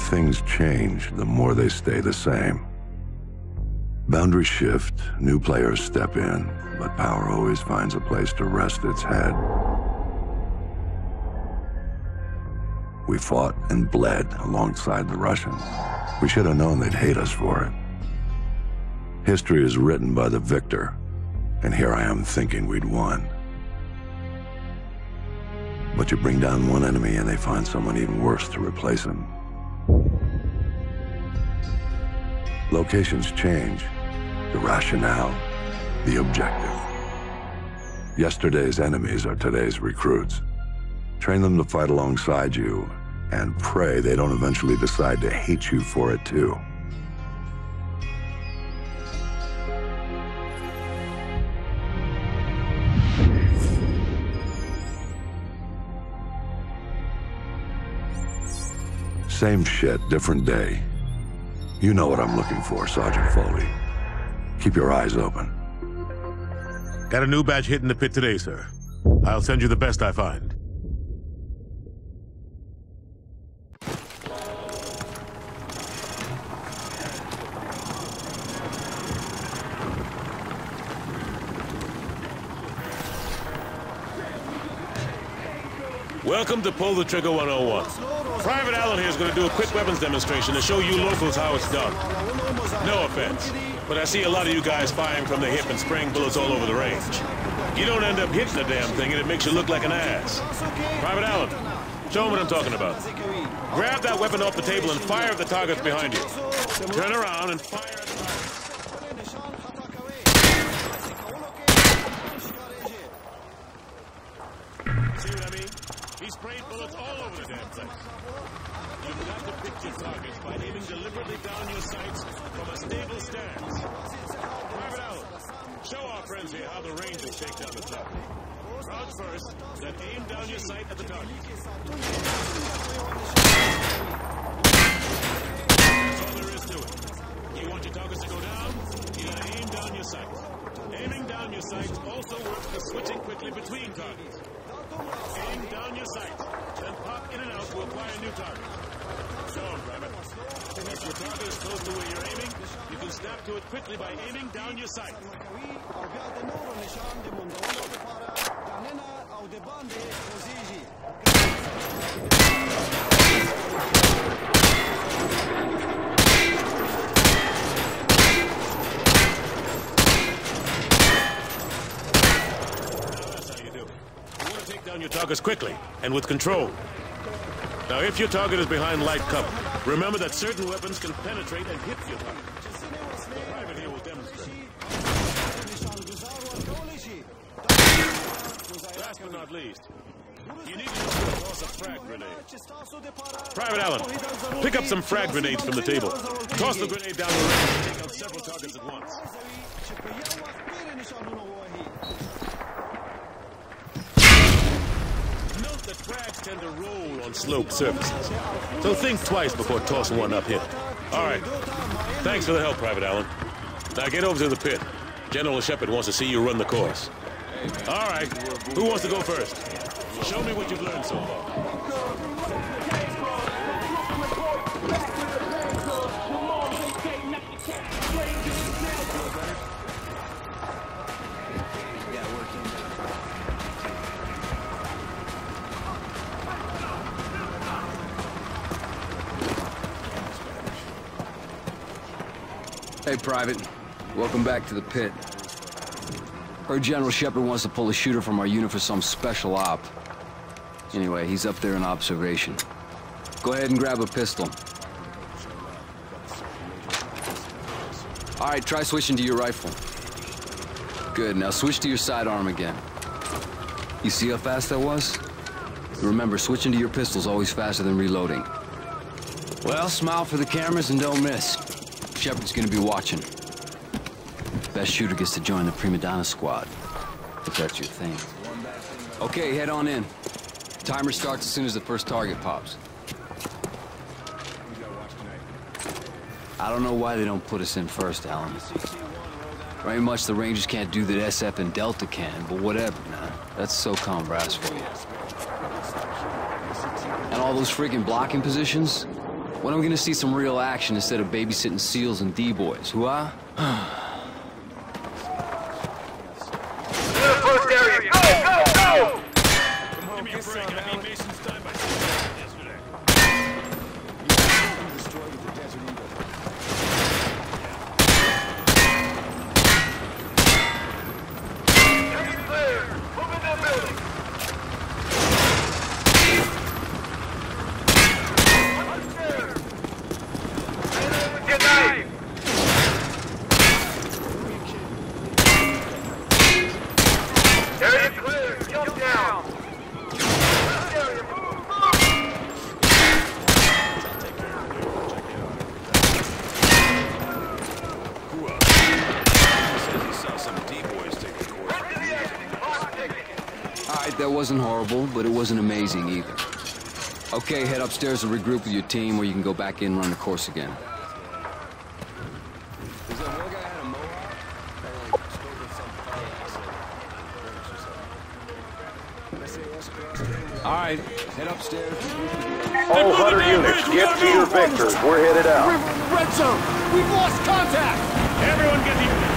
things change, the more they stay the same. Boundaries shift, new players step in, but power always finds a place to rest its head. We fought and bled alongside the Russians. We should have known they'd hate us for it. History is written by the victor, and here I am thinking we'd won. But you bring down one enemy and they find someone even worse to replace him. Locations change. The rationale, the objective. Yesterday's enemies are today's recruits. Train them to fight alongside you, and pray they don't eventually decide to hate you for it too. Same shit, different day. You know what I'm looking for, Sergeant Foley. Keep your eyes open. Got a new batch hitting the pit today, sir. I'll send you the best I find. Welcome to Pull the Trigger 101. Private Allen here is going to do a quick weapons demonstration to show you locals how it's done. No offense, but I see a lot of you guys firing from the hip and spraying bullets all over the range. You don't end up hitting the damn thing and it makes you look like an ass. Private Allen, show them what I'm talking about. Grab that weapon off the table and fire at the targets behind you. Turn around and fire at the targets. See what I mean? He sprayed bullets all over the damn place. You've got to pick your targets by aiming deliberately down your sights from a stable stance. Private Allen, show our friends here how the Rangers take down the target. Crouch first, then aim down your sight at the target. That's all there is to it. You want your targets to go down, you gotta aim down your sights. Aiming down your sights also works for switching quickly between targets. Aim down your sights, then pop in and out to acquire new target. Show 'em, Private. If your target is close to where you're aiming, you can snap to it quickly by aiming down your sight. Now that's how you do it. You want to take down your targets quickly and with control. Now, if your target is behind light cover, remember that certain weapons can penetrate and hit your target. Private here will demonstrate. Last but not least. Private Allen, pick up some frag grenades from the table. Toss the grenade down the range and take out several targets at once. That frags tend to roll on sloped surfaces. So think twice before tossing one uphill. All right. Thanks for the help, Private Allen. Now get over to the pit. General Shepard wants to see you run the course. All right. Who wants to go first? Show me what you've learned so far. Hey, Private. Welcome back to the pit. Heard General Shepard wants to pull a shooter from our unit for some special op. Anyway, he's up there in observation. Go ahead and grab a pistol. All right, try switching to your rifle. Good, now switch to your sidearm again. You see how fast that was? Remember, switching to your pistol's always faster than reloading. Well, smile for the cameras and don't miss. Shepard's gonna be watching. Best shooter gets to join the Prima Donna squad. If that's your thing. Okay, head on in. Timer starts as soon as the first target pops. I don't know why they don't put us in first, Allen. Very much the Rangers can't do that SF and Delta can, but whatever, man. That's SOCOM brass for you. And all those freaking blocking positions? When I'm I gonna see some real action instead of babysitting SEALs and D-boys? Hoo-ah? first area. Go, go, go! Give me a break. I beat Mason's some D-boys taking course. The exit. Alright, that wasn't horrible, but it wasn't amazing either. Okay, head upstairs and regroup with your team, or you can go back in and run the course again. Alright, head upstairs. All Hunter units, get to your victors. We're headed out. Red zone! We've lost contact! Everyone get the...